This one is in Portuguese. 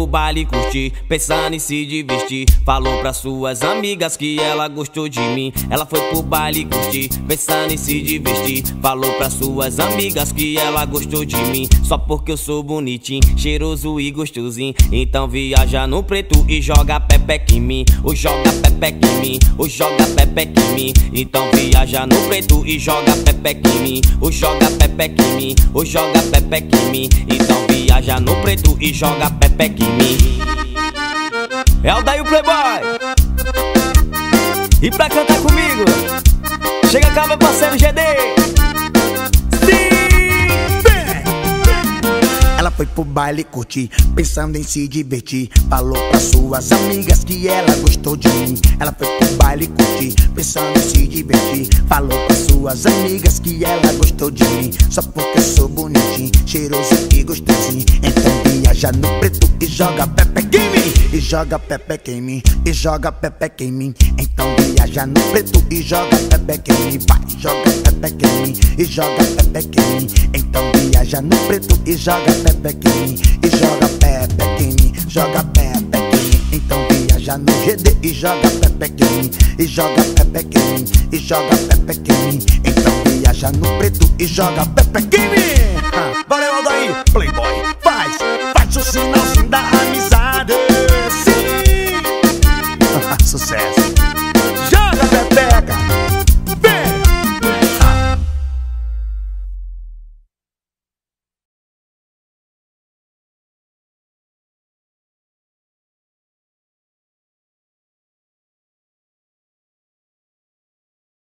pro baile curtir, pensando em se divertir. Falou pra suas amigas que ela gostou de mim. Ela foi pro baile curtir, pensando em se divertir. Falou pra suas amigas que ela gostou de mim. Só porque eu sou bonitinho, cheiroso e gostosinho. Então viaja no preto e joga pepeca em mim. Ou joga pepeca em mim, ou joga pepeca em mim. Então viaja no preto e joga pepeca em mim. Ou joga pepeca em mim, ou joga pepeca em mim. Então viaja no preto e joga em mim. É o Daí o Playboy. E pra cantar comigo, chega cá meu parceiro GD. Ela foi pro baile curtir, pensando em se divertir. Falou pra suas amigas que ela gostou de mim. Ela foi pro baile curtir, pensando em se divertir. Falou pra suas amigas que ela gostou de mim. Só porque eu sou bonitinho, cheiroso e gostosinho. Então viaja no preto e joga pepeca em mim. E joga pepeca em mim, e joga pepeca em mim. Então viaja no preto e joga pepeca em mim. Vai, joga pepeca em mim, e joga pepeca em mim. Então viaja no preto e joga pepeca em mim. E joga pepeca em mim, joga pepeca em mim. Então viaja no GD e joga pepeca em mim. E joga pepeca em mim, e joga pepeca em mim. Então viaja no preto e joga pepeca em mim. Ah, valeu, Aldair, Playboy,